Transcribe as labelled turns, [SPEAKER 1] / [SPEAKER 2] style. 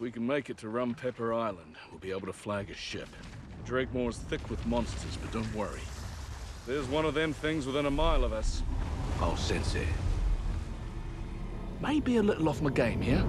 [SPEAKER 1] If we can make it to Rum Pepper Island, we'll be able to flag a ship. Drakemore's thick with monsters, but don't worry. There's one of them things within a mile of us.
[SPEAKER 2] I'll sense it.
[SPEAKER 1] Maybe a little off my game here.